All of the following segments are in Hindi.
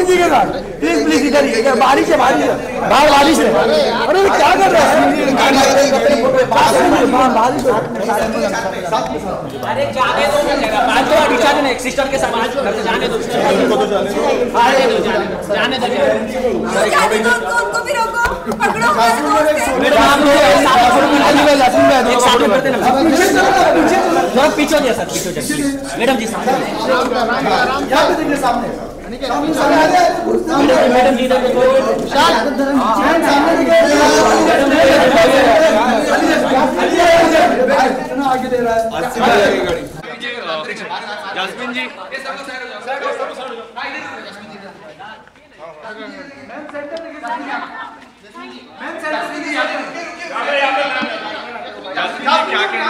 जासमीन जी के साथ। प्लीज़ प्लीज़ इधर ही इधर बारिश है बारिश है बाहर बारिश है अरे क्या कर रहे हैं? अरे जाने दो बात तो रिचार्ज ने एक सिस्टर के साथ। आज जाने दो जाने दो मैडम जी सामने। मैडम जी आगे दे रहा है। जासमीन जी। जासमीन जी क्या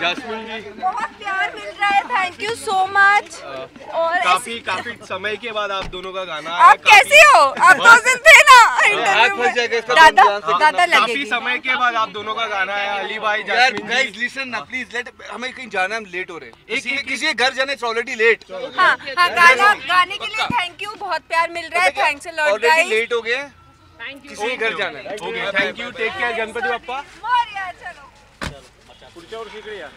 जासमीन जी। बहुत प्यार मिल रहा है थैंक यू सो मच और काफ़ी काफ़ी समय के बाद आप दोनों का गाना आप कैसे हो? आप दो दिन थे ना दादा से- दादा काफ़ी समय के बाद आप दोनों का गाना है अली भाई यार गाइस लिसन ना प्लीज़ लेट हमें कहीं जाना है हम लेट हो रहे हैं। किसी के घर जाने इट्स ऑलरेडी लेट हाँ हाँ गाना गाने के लिए थैंक यू बहुत प्यार मिल रहा है thanks a lot already guys late हो गए हैं। किसी के घर जाना है। Thank you take care Ganpati Bappa Voor de schouders hier.